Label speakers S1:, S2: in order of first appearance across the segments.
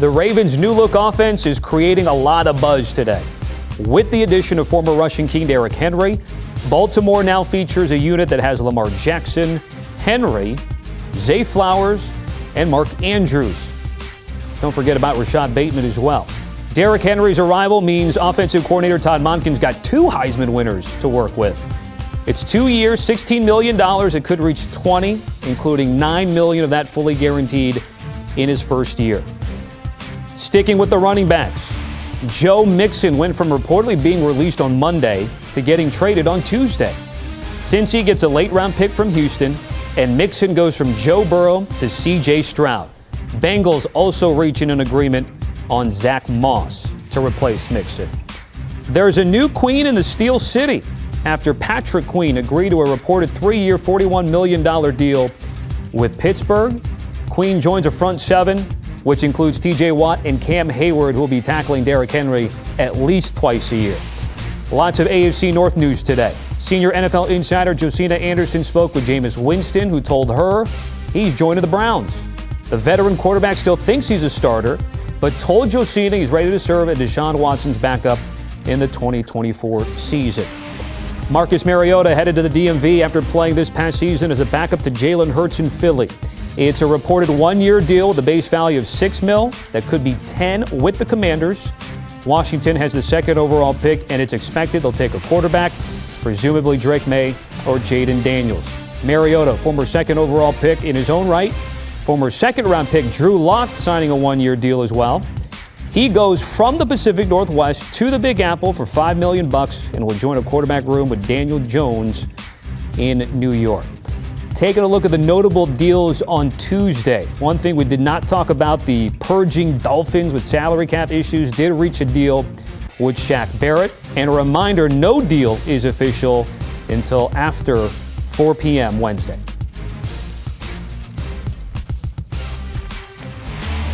S1: The Ravens' new look offense is creating a lot of buzz today. With the addition of former rushing king Derrick Henry, Baltimore now features a unit that has Lamar Jackson, Henry, Zay Flowers, and Mark Andrews. Don't forget about Rashod Bateman as well. Derrick Henry's arrival means offensive coordinator Todd Monken's got two Heisman winners to work with. It's two years, $16 million. It could reach 20, including 9 million of that fully guaranteed in his first year. Sticking with the running backs, Joe Mixon went from reportedly being released on Monday to getting traded on Tuesday. Cincy gets a late round pick from Houston, and Mixon goes from Joe Burrow to CJ Stroud. Bengals also reaching an agreement on Zack Moss to replace Mixon. There's a new queen in the Steel City after Patrick Queen agreed to a reported three year, $41 million deal with Pittsburgh. Queen joins a front seven, which includes TJ Watt and Cam Hayward, who will be tackling Derrick Henry at least twice a year. Lots of AFC North news today. Senior NFL insider Josina Anderson spoke with Jameis Winston, who told her he's joining the Browns. The veteran quarterback still thinks he's a starter, but told Josina he's ready to serve as Deshaun Watson's backup in the 2024 season. Marcus Mariota headed to the DMV after playing this past season as a backup to Jalen Hurts in Philly. It's a reported one-year deal with a base value of six mil that could be 10 with the Commanders. Washington has the second overall pick, and it's expected they'll take a quarterback, presumably Drake Maye or Jayden Daniels. Mariota, former second overall pick in his own right, former second round pick Drew Lock signing a one-year deal as well. He goes from the Pacific Northwest to the Big Apple for 5 million bucks and will join a quarterback room with Daniel Jones in New York. Taking a look at the notable deals on Tuesday. One thing we did not talk about the purging Dolphins with salary cap issues did reach a deal with Shaq Barrett. And a reminder no deal is official until after 4 p.m. Wednesday.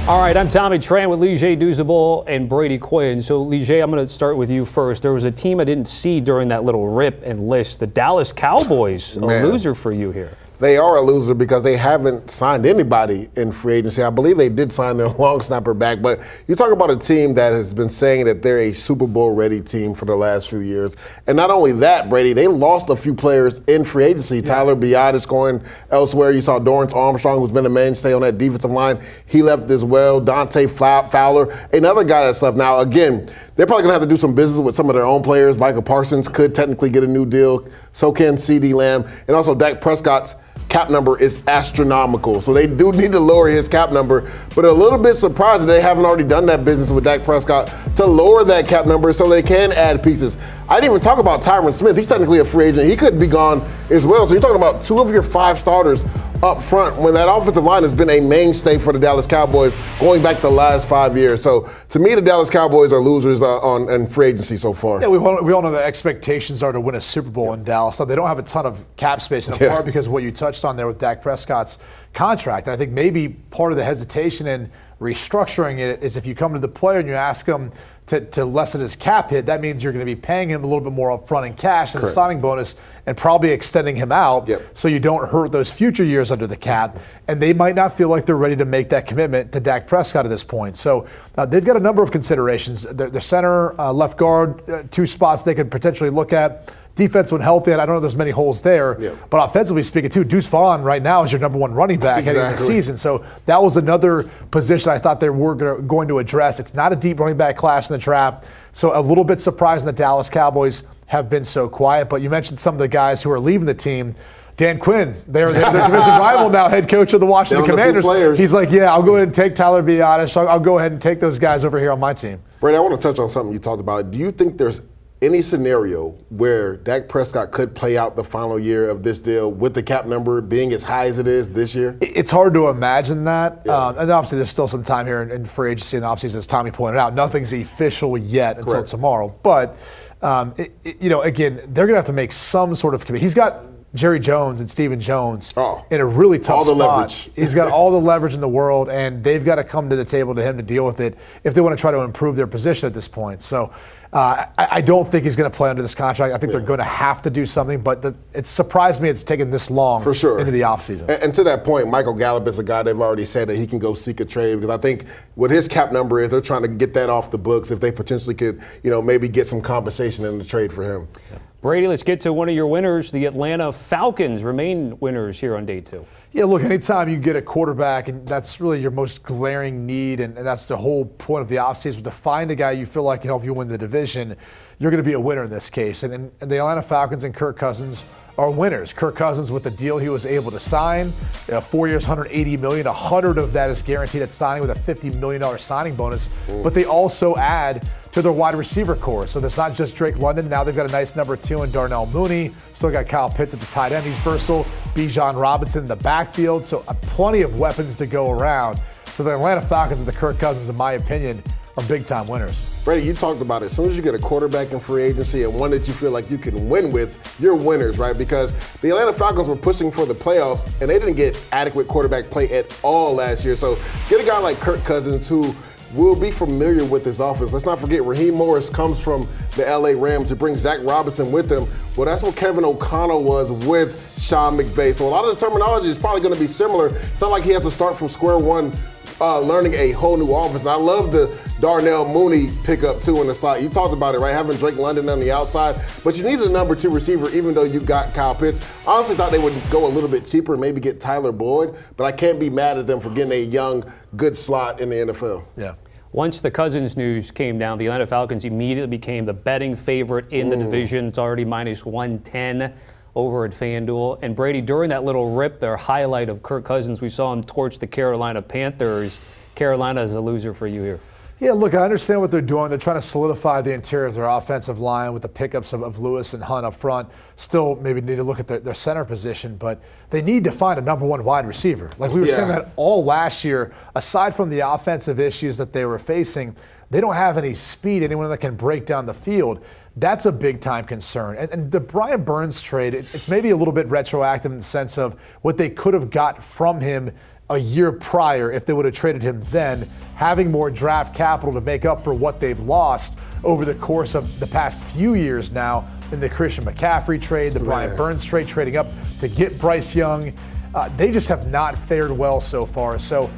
S1: All right, I'm Tommy Tran with Leger Douzable and Brady Quinn. So, Leger, I'm going to start with you first. There was a team I didn't see during that little rip and list. The Dallas Cowboys, a loser for you here
S2: they are a loser because they haven't signed anybody in free agency. I believe they did sign their long snapper back, but you talk about a team that has been saying that they're a Super Bowl ready team for the last few years. And not only that, Brady, they lost a few players in free agency. Yeah. Tyler is going elsewhere. You saw Dorance Armstrong, who's been a mainstay on that defensive line. He left as well. Dante Fowler, another guy that's left. Now, again, they're probably going to have to do some business with some of their own players. Micah Parsons could technically get a new deal. So can CeeDee Lamb. And also Dak Prescott's cap number is astronomical. So they do need to lower his cap number. But a little bit surprised that they haven't already done that business with Dak Prescott to lower that cap number so they can add pieces. I didn't even talk about Tyron Smith. He's technically a free agent. He could be gone as well. So you're talking about two of your five starters up front when that offensive line has been a mainstay for the Dallas Cowboys going back the last five years. So to me, the Dallas Cowboys are losers uh, on in free agency so far.
S3: Yeah, we all, we all know the expectations are to win a Super Bowl yeah. in Dallas. Now, they don't have a ton of cap space, in yeah. part because of what you touched on there with Dak Prescott's contract. And I think maybe part of the hesitation in restructuring it is if you come to the player and you ask him to, to lessen his cap hit, that means you're going to be paying him a little bit more upfront in cash and a signing bonus and probably extending him out yep. so you don't hurt those future years under the cap. And they might not feel like they're ready to make that commitment to Dak Prescott at this point. So uh, they've got a number of considerations. The center, uh, left guard, uh, two spots they could potentially look at. Defense when healthy, and I don't know there's many holes there. Yeah. But offensively speaking, too, Deuce Vaughn right now is your number one running back exactly. heading into the season. So that was another position I thought they were going to address. It's not a deep running back class in the draft. So a little bit surprising the Dallas Cowboys have been so quiet. But you mentioned some of the guys who are leaving the team. Dan Quinn, they're, they're their division rival now, head coach of the Washington Commanders. He's like, yeah, I'll go ahead and take Tyler Biadasz. I'll, I'll go ahead and take those guys over here on my team.
S2: Brady, I want to touch on something you talked about. Do you think there's any scenario where Dak Prescott could play out the final year of this deal with the cap number being as high as it is this year?
S3: It's hard to imagine that. Yeah. Um, and obviously, there's still some time here in, in free agency and offseason, as Tommy pointed out. Nothing's official yet until tomorrow. But, um, it, it, you know, again, they're going to have to make some sort of commitment. He's got Jerry Jones and Stephen Jones
S2: oh,
S3: in a really tough
S2: all the
S3: spot.
S2: Leverage.
S3: He's got all the leverage in the world, and they've got to come to the table to him to deal with it if they want to try to improve their position at this point. So uh, I, I, don't think he's going to play under this contract. I think yeah. they're going to have to do something, but the, it surprised me it's taken this long
S2: For sure.
S3: into the offseason.
S2: And, and to that point, Michael Gallup is a guy they've already said that he can go seek a trade because I think what his cap number is, they're trying to get that off the books if they potentially could, you know, maybe get some compensation in the trade for him.
S1: Yeah. Brady, let's get to one of your winners. The Atlanta Falcons remain winners here on day two.
S3: Yeah, look, anytime you get a quarterback, and that's really your most glaring need, and, and that's the whole point of the offseason, to find a guy you feel like can help you win the division, you're going to be a winner in this case. And, and, and the Atlanta Falcons and Kirk Cousins are winners. Kirk Cousins with the deal he was able to sign, uh, four years, 180 million. A 100 of that is guaranteed at signing with a 50 million dollar signing bonus. Ooh. But they also add to their wide receiver corps. So that's not just Drake London. Now they've got a nice number two in Darnell Mooney. Still got Kyle Pitts at the tight end. He's versatile. Bijan Robinson in the backfield. So uh, plenty of weapons to go around. So the Atlanta Falcons and the Kirk Cousins, in my opinion, are big time winners.
S2: Brady, you talked about it. As soon as you get a quarterback in free agency and one that you feel like you can win with, you're winners, right? Because the Atlanta Falcons were pushing for the playoffs and they didn't get adequate quarterback play at all last year. So get a guy like Kirk Cousins who will be familiar with this offense. Let's not forget Raheem Morris comes from the LA Rams. He brings Zac Robinson with him. Well, that's what Kevin O'Connell was with Sean McVay. So a lot of the terminology is probably going to be similar. It's not like he has to start from square one uh, learning a whole new offense. And I love the Darnell Mooney pickup too in the slot. You talked about it, right? Having Drake London on the outside, but you needed a number two receiver, even though you got Kyle Pitts. Honestly, thought they would go a little bit cheaper, maybe get Tyler Boyd, but I can't be mad at them for getting a young, good slot in the NFL.
S3: Yeah.
S1: Once the Cousins news came down, the Atlanta Falcons immediately became the betting favorite in the mm. division. It's already minus 110 over at FanDuel. And Brady, during that little rip, their highlight of Kirk Cousins, we saw him torch the Carolina Panthers. Carolina is a loser for you here.
S3: Yeah, look, I understand what they're doing. They're trying to solidify the interior of their offensive line with the pickups of, of Lewis and Hunt up front. Still, maybe need to look at their, their center position, but they need to find a number one wide receiver. Like we were yeah. saying that all last year, aside from the offensive issues that they were facing, they don't have any speed, anyone that can break down the field. That's a big time concern. And, and the Brian Burns trade, it, it's maybe a little bit retroactive in the sense of what they could have got from him a year prior if they would have traded him then, having more draft capital to make up for what they've lost over the course of the past few years now in the Christian McCaffrey trade, the Brian Burns trade, trading up to get Bryce Young. Uh, they just have not fared well so far. So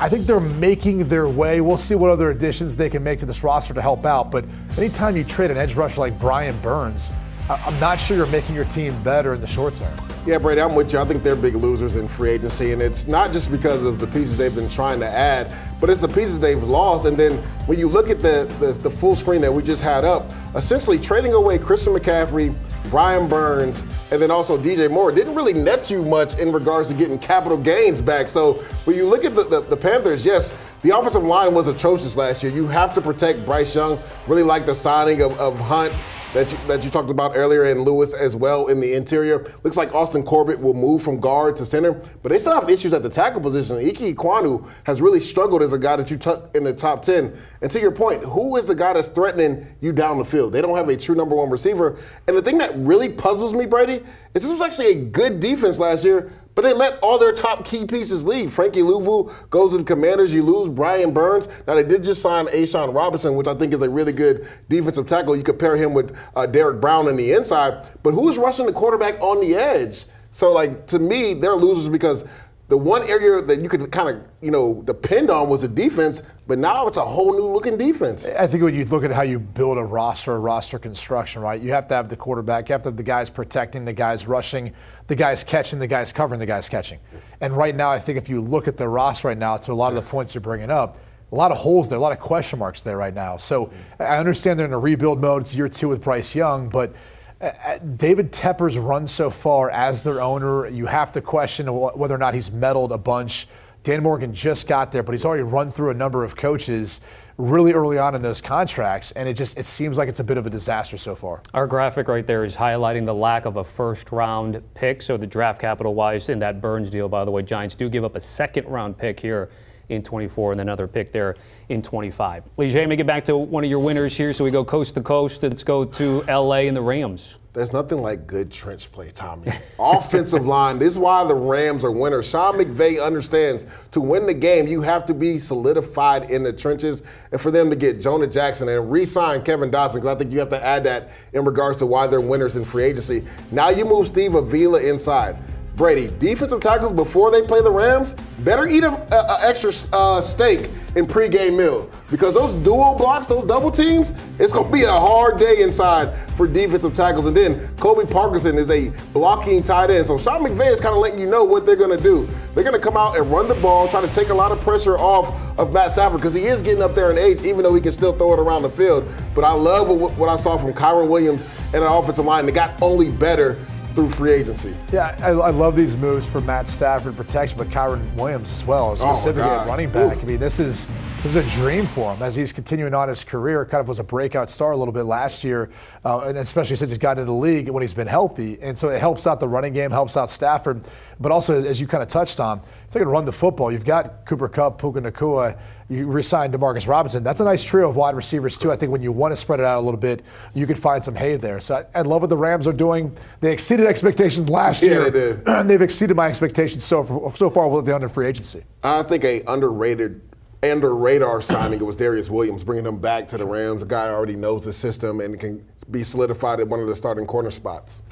S3: I think they're making their way. We'll see what other additions they can make to this roster to help out. But anytime you trade an edge rusher like Brian Burns, I'm not sure you're making your team better in the short term.
S2: Yeah, Brady, I'm with you. I think they're big losers in free agency, and it's not just because of the pieces they've been trying to add, but it's the pieces they've lost. And then when you look at the, the, the full screen that we just had up, essentially trading away Christian McCaffrey, Brian Burns, and then also DJ Moore didn't really net you much in regards to getting capital gains back. So when you look at the, the, the, Panthers, yes, the offensive line was atrocious last year. You have to protect Bryce Young. Really like the signing of, of Hunt that you, that you talked about earlier and Lewis as well in the interior. Looks like Austin Corbett will move from guard to center, but they still have issues at the tackle position. Ickey Ekwonu has really struggled as a guy that you took in the top 10. And to your point, who is the guy that's threatening you down the field? They don't have a true number one receiver. And the thing that really puzzles me, Brady, is this was actually a good defense last year, but they let all their top key pieces leave. Frankie Luvu goes the Commanders. You lose Brian Burns. Now they did just sign A'Shawn Robinson, which I think is a really good defensive tackle. You compare him with uh, Derrick Brown on the inside, but who's rushing the quarterback on the edge? So like to me, they're losers because the one area that you could kind of, you know, depend on was the defense, but now it's a whole new looking defense.
S3: I think when you look at how you build a roster, a roster construction, right, you have to have the quarterback, you have to have the guys protecting, the guys rushing, the guys catching, the guys covering, the guys catching. And right now, I think if you look at the roster right now, to a lot of the points you're bringing up, a lot of holes there, a lot of question marks there right now. So I understand they're in a rebuild mode. It's year two with Bryce Young, but – David Tepper's run so far as their owner, you have to question whether or not he's meddled a bunch. Dan Morgan just got there, but he's already run through a number of coaches really early on in those contracts, and it just it seems like it's a bit of a disaster so far.
S1: Our graphic right there is highlighting the lack of a first round pick. So the draft capital wise in that Burns deal, by the way, Giants do give up a second round pick here in 24 and another pick there in 25. Lee, let me get back to one of your winners here. So we go coast to coast. Let's go to LA and the Rams.
S2: There's nothing like good trench play, Tommy. Offensive line. This is why the Rams are winners. Sean McVay understands to win the game, you have to be solidified in the trenches. And for them to get Jonah Jackson and re sign Kevin Dotson, because I think you have to add that in regards to why they're winners in free agency. Now you move Steve Avila inside. Brady, defensive tackles before they play the Rams better eat an extra uh, steak in pregame meal because those dual blocks, those double teams, it's going to be a hard day inside for defensive tackles. And then Colby Parkinson is a blocking tight end. So Sean McVay is kind of letting you know what they're going to do. They're going to come out and run the ball, try to take a lot of pressure off of Matt Stafford because he is getting up there in age, even though he can still throw it around the field. But I love what I saw from Kyren Williams and an offensive line. They got only better through free agency.
S3: Yeah, I, I, love these moves for Matt Stafford protection, but Kyren Williams as well, oh, specifically oh at running back. Oof. I mean, this is this is a dream for him as he's continuing on his career. Kind of was a breakout star a little bit last year, uh, and especially since he's gotten into the league when he's been healthy. And so it helps out the running game, helps out Stafford, but also as you kind of touched on, if they can run the football, you've got Cooper Kupp, Puka Nacua, you resign Demarcus Robinson. That's a nice trio of wide receivers too. I think when you want to spread it out a little bit, you could find some hay there. So I, I love what the Rams are doing. They exceeded expectations last
S2: yeah,
S3: year.
S2: They did.
S3: and they've exceeded my expectations so so far with the under free agency.
S2: I think a underrated under radar signing it was Darious Williams, bringing him back to the Rams. A guy already knows the system and can be solidified at one of the starting corner spots.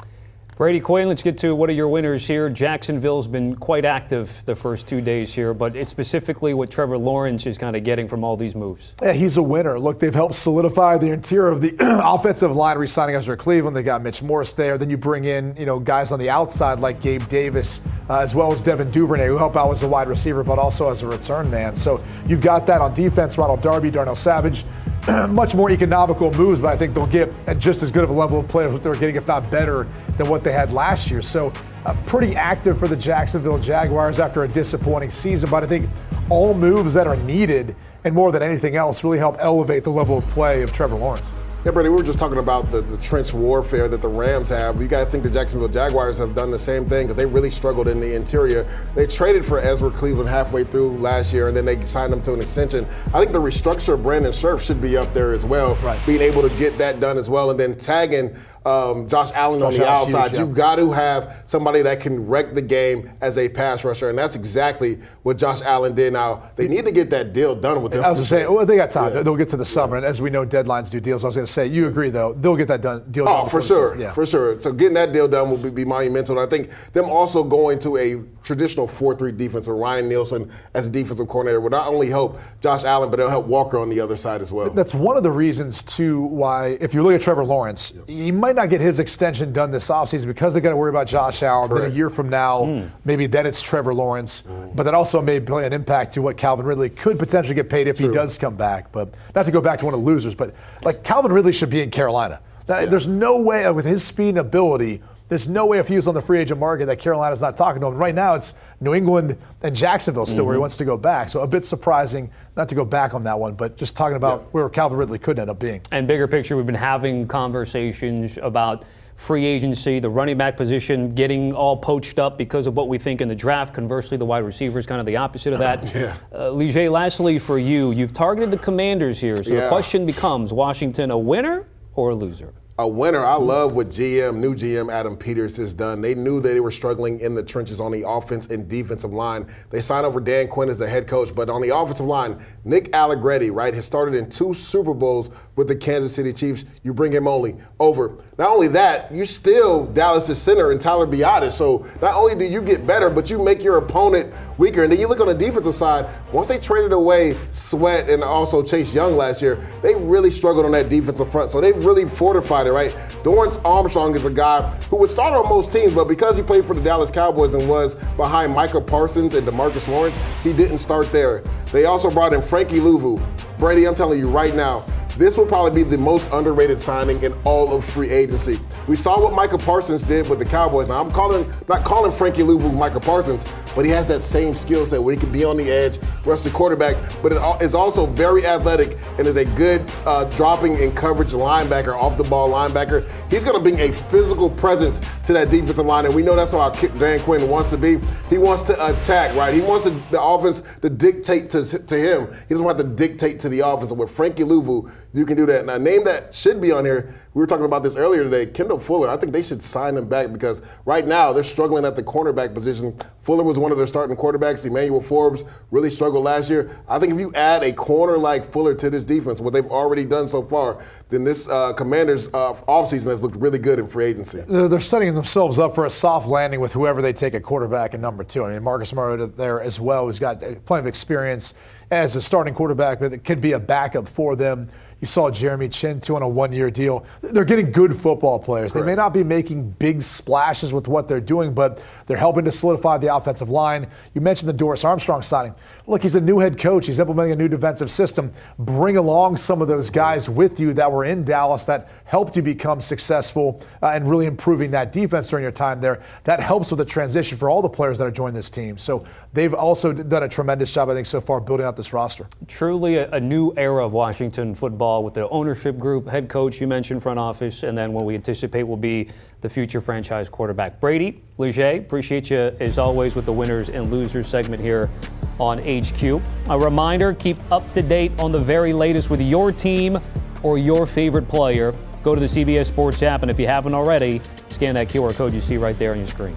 S1: Brady Quinn, let's get to what are your winners here. Jacksonville's been quite active the first two days here, but it's specifically what Trevor Lawrence is kind of getting from all these moves.
S3: Yeah, he's a winner. Look, they've helped solidify the interior of the offensive line, re-signing Ezra Cleveland. They got Mitch Morse there. Then you bring in, you know, guys on the outside like Gabe Davis, uh, as well as Devin Duvernay, who help out as a wide receiver, but also as a return man. So you've got that on defense. Ronald Darby, Darnell Savage, much more economical moves, but I think they'll get just as good of a level of play as what they're getting, if not better, than what they had last year. So uh, pretty active for the Jacksonville Jaguars after a disappointing season, but I think all moves that are needed and more than anything else really help elevate the level of play of Trevor Lawrence.
S2: Yeah, Brady, we were just talking about the, the trench warfare that the Rams have. You got to think the Jacksonville Jaguars have done the same thing because they really struggled in the interior. They traded for Ezra Cleveland halfway through last year, and then they signed him to an extension. I think the restructure of Brandon Scherff should be up there as well,
S3: right.
S2: being able to get that done as well, and then tagging um, Josh Allen Josh on the outside. Huge, yeah. You've got to have somebody that can wreck the game as a pass rusher, and that's exactly what Josh Allen did. Now they need to get that deal done with him.
S3: I was going to say, well, they got time. Yeah. They'll get to the summer, and as we know, deadlines do deals. I was going to say, you agree though? They'll get that done. Deal.
S2: Oh, for sure, yeah. for sure. So getting that deal done will be, be monumental. And I think them also going to a traditional 4-3 defense with Ryan Nielsen as a defensive coordinator will not only help Josh Allen, but it'll help Walker on the other side as well.
S3: That's one of the reasons too why, if you look at Trevor Lawrence, he might not get his extension done this offseason because they got to worry about Josh Allen. Correct. Then a year from now, mm. maybe then it's Trevor Lawrence. Mm. But that also may play an impact to what Calvin Ridley could potentially get paid if True. he does come back. But not to go back to one of the losers, but like Calvin Ridley should be in Carolina. Yeah. There's no way with his speed and ability. There's no way if he was on the free agent market that Carolina's not talking to him. Right now, it's New England and Jacksonville still mm-hmm. where he mm-hmm. wants to go back. So a bit surprising not to go back on that one, but just talking about yeah. where Calvin Ridley could end up being.
S1: And bigger picture, we've been having conversations about free agency, the running back position getting all poached up because of what we think in the draft. Conversely, the wide receiver is kind of the opposite of that.
S2: yeah.
S1: Uh, Lige, lastly for you, you've targeted the commanders here. So yeah. the question becomes Washington a winner or a loser?
S2: A winner. I mm-hmm. love what GM, new GM Adam Peters has done. They knew they were struggling in the trenches on the offense and defensive line. They signed over Dan Quinn as the head coach, but on the offensive line, Nick Allegretti, right, has started in two Super Bowls with the Kansas City Chiefs. You bring him only over. Not only that, you still Dallas' center and Tyler Biadasz. So not only do you get better, but you make your opponent weaker. And then you look on the defensive side. Once they traded away Sweat and also Chase Young last year, they really struggled on that defensive front. So they've really fortified right? Dorance Armstrong is a guy who would start on most teams, but because he played for the Dallas Cowboys and was behind Micah Parsons and Demarcus Lawrence, he didn't start there. They also brought in Frankie Luvu. Brady, I'm telling you right now, this will probably be the most underrated signing in all of free agency. We saw what Micah Parsons did with the Cowboys. Now I'm calling not calling Frankie Luvu Micah Parsons, but he has that same skill set where he can be on the edge, rush the quarterback, but it is also very athletic and is a good uh, dropping and coverage linebacker, off the ball linebacker. He's going to bring a physical presence to that defensive line, and we know that's how Dan Quinn wants to be. He wants to attack, right? He wants to, the offense to dictate to, to him. He doesn't want to dictate to the offense. And with Frankie Luvu, you can do that. Now, name that should be on here. We were talking about this earlier today. Kendall Fuller. I think they should sign him back because right now they're struggling at the cornerback position. Fuller was one of their starting quarterbacks. Emmanuel Forbes really struggled last year. I think if you add a corner like Fuller to this defense, what they've already done so far, then this uh, Commanders uh, offseason has looked really good in free agency.
S3: They're, setting themselves up for a soft landing with whoever they take a quarterback in number two. I mean, Marcus Mariota there as well, who's got plenty of experience as a starting quarterback, but it could be a backup for them. You saw Jeremy Chinn, too, on a one year deal. They're getting good football players. Correct. They may not be making big splashes with what they're doing, but they're helping to solidify the offensive line. You mentioned the Dorance Armstrong signing. Look, he's a new head coach. He's implementing a new defensive system. Bring along some of those guys with you that were in Dallas that helped you become successful uh, and really improving that defense during your time there. That helps with the transition for all the players that are joining this team. So they've also done a tremendous job, I think, so far building out this roster.
S1: Truly a, a new era of Washington football with the ownership group, head coach, you mentioned front office, and then what we anticipate will be the future franchise quarterback. Brady, Leger, appreciate you as always with the winners and losers segment here on HQ. A reminder keep up to date on the very latest with your team or your favorite player. Go to the CBS Sports app, and if you haven't already, scan that QR code you see right there on your screen.